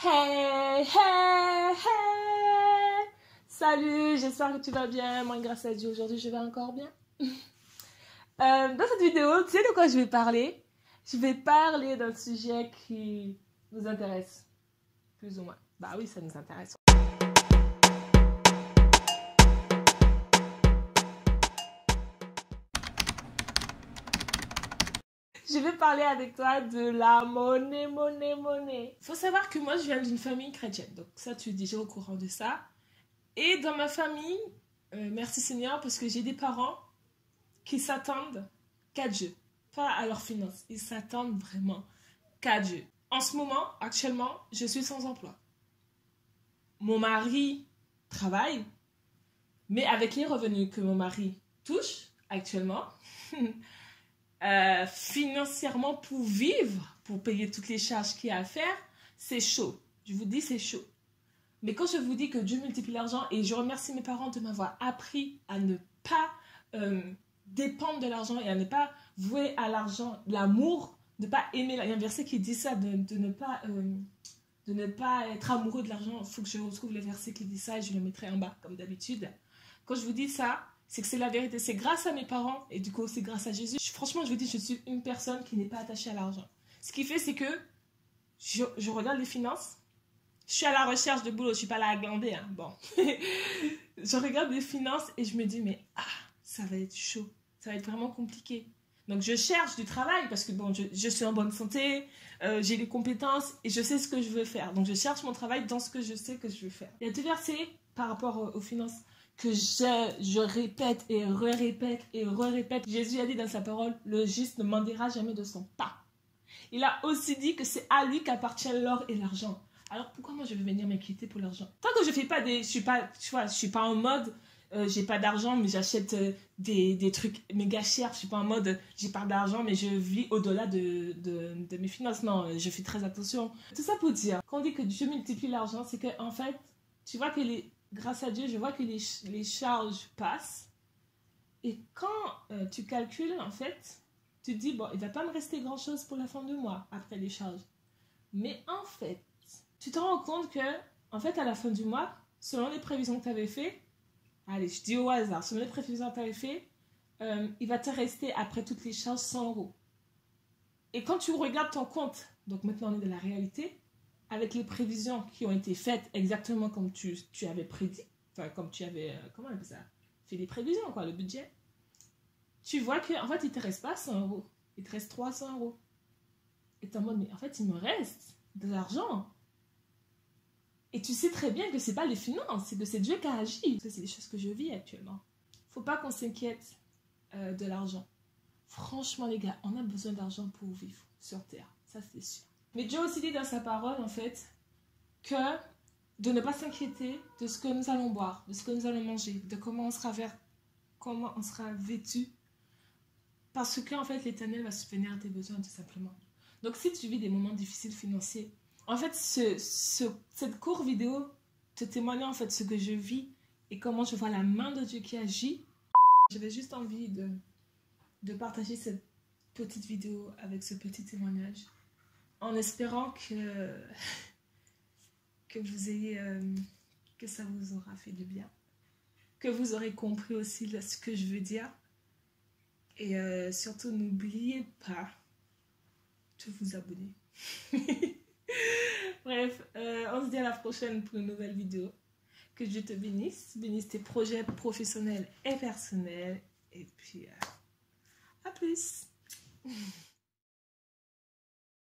Hey, hey, hey Salut, j'espère que tu vas bien. Moi, grâce à Dieu, aujourd'hui, je vais encore bien. Euh, dans cette vidéo, tu sais de quoi je vais parler? Je vais parler d'un sujet qui nous intéresse, plus ou moins. Bah oui, ça nous intéresse. Je vais parler avec toi de la monnaie, monnaie, monnaie. Il faut savoir que moi, je viens d'une famille chrétienne. Donc ça, tu es déjà au courant de ça. Et dans ma famille, euh, merci Seigneur, parce que j'ai des parents qui s'attendent qu'à Dieu, pas à leurs finances. Ils s'attendent vraiment qu'à Dieu. En ce moment, actuellement, je suis sans emploi. Mon mari travaille, mais avec les revenus que mon mari touche actuellement, Euh, financièrement pour vivre, pour payer toutes les charges qu'il y a à faire, c'est chaud. Je vous dis, c'est chaud. Mais quand je vous dis que Dieu multiplie l'argent, et je remercie mes parents de m'avoir appris à ne pas euh, dépendre de l'argent et à ne pas vouer à l'argent l'amour, ne pas aimer. Il y a un verset qui dit ça, de, ne, pas, euh, de ne pas être amoureux de l'argent. Il faut que je retrouve le verset qui dit ça et je le mettrai en bas, comme d'habitude. Quand je vous dis ça, c'est que c'est la vérité. C'est grâce à mes parents et du coup, c'est grâce à Jésus. franchement, je vous dis, je suis une personne qui n'est pas attachée à l'argent. Ce qui fait, c'est que je, regarde les finances. Je suis à la recherche de boulot, je suis pas là à glander. Hein. Bon. je regarde les finances et je me dis, mais ah, ça va être chaud. Ça va être vraiment compliqué. Donc, je cherche du travail parce que bon, je, suis en bonne santé, euh, j'ai les compétences et je sais ce que je veux faire. Donc, je cherche mon travail dans ce que je sais que je veux faire. Il y a deux versets par rapport aux finances que je, répète et re-répète et re-répète. Jésus a dit dans sa parole, le juste ne mandera jamais de son pas. Il a aussi dit que c'est à lui qu'appartient l'or et l'argent. Alors pourquoi moi je vais venir m'inquiéter pour l'argent? Tant que je fais pas des, je suis pas, tu vois, je suis pas en mode, euh, j'ai pas d'argent mais j'achète euh, des, des, trucs méga chers. Je suis pas en mode, j'ai pas d'argent mais je vis au-delà de, de, mes finances. Non, je fais très attention. Tout ça pour dire, quand on dit que Dieu multiplie l'argent, c'est que en fait, tu vois que les, grâce à Dieu, je vois que les, les charges passent. Et quand euh, tu calcules, en fait, tu te dis, bon, il va pas me rester grand-chose pour la fin du mois après les charges. Mais en fait, tu te rends compte que, en fait, à la fin du mois, selon les prévisions que tu avais fait, allez, je dis au hasard, selon les prévisions que tu avais fait, euh, il va te rester après toutes les charges 100 euros. Et quand tu regardes ton compte, donc maintenant on est de la réalité, avec les prévisions qui ont été faites exactement comme tu, tu avais prédit, enfin comme tu avais, euh, comment ça, fait des prévisions, quoi, le budget, tu vois qu'en en fait, il te reste pas 100 euros, il te reste 300 euros. Et tu es en mode, mais en fait, il me reste de l'argent. Et tu sais très bien que c'est pas les finances, c'est que c'est Dieu qui a agi. C'est des choses que je vis actuellement. Faut pas qu'on s'inquiète euh, de l'argent. Franchement, les gars, on a besoin d'argent pour vivre sur Terre. Ça, c'est sûr. Mais Dieu aussi dit dans sa parole, en fait, que de ne pas s'inquiéter de ce que nous allons boire, de ce que nous allons manger, de comment on sera, vêtu. Parce que, en fait, l'éternel va subvenir à tes besoins, tout simplement. Donc, si tu vis des moments difficiles financiers, en fait, ce, ce, cette courte vidéo te témoigne, en fait, ce que je vis et comment je vois la main de Dieu qui agit. J'avais juste envie de partager cette petite vidéo avec ce petit témoignage en espérant que, que vous ayez, euh, que ça vous aura fait du bien, que vous aurez compris aussi ce que je veux dire. Et euh, surtout, n'oubliez pas de vous abonner. Bref, euh, on se dit à la prochaine pour une nouvelle vidéo. Que Dieu te bénisse, bénisse tes projets professionnels et personnels. Et puis, à plus.